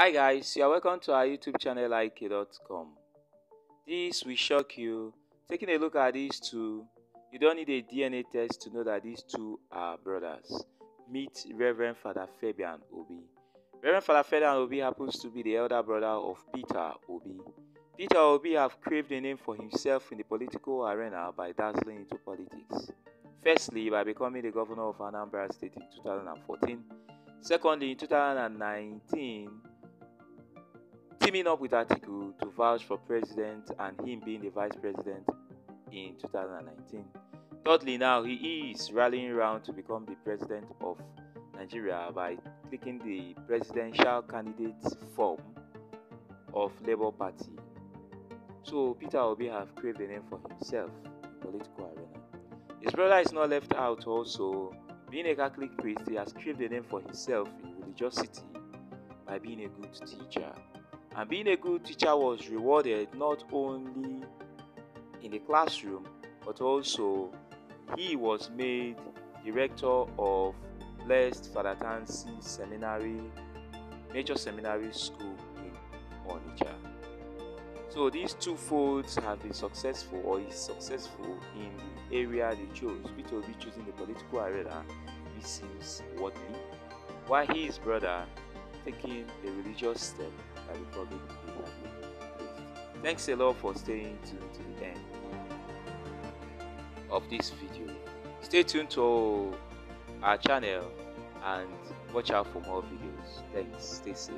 Hi guys, you are welcome to our YouTube channel ik.com. This will shock you. Taking a look at these two, you don't need a DNA test to know that these two are brothers. Meet Reverend Father Fabian Obi. Reverend Father Fabian Obi happens to be the elder brother of Peter Obi. Peter Obi have craved a name for himself in the political arena by dazzling into politics. Firstly, by becoming the governor of Anambra State in 2014. Secondly, in 2019, teaming up with Atiku to vouch for president and him being the vice president in 2019. Thirdly, now he is rallying around to become the president of Nigeria by clicking the presidential candidate form of Labour Party. So Peter Obi have craved a name for himself in political arena. His brother is not left out also. Being a Catholic priest, he has craved a name for himself in religiosity by being a good teacher. And being a good teacher was rewarded not only in the classroom, but also he was made director of Blessed Father Seminary, Major Seminary School in Onitsha. So these two folds have been successful or is successful in the area they chose. Peter will be choosing the political arena, this seems worthy, while his brother taking a religious step becoming a Catholic Thanks a lot for staying tuned to the end of this video. Stay tuned to our channel and watch out for more videos. Thanks. Stay safe.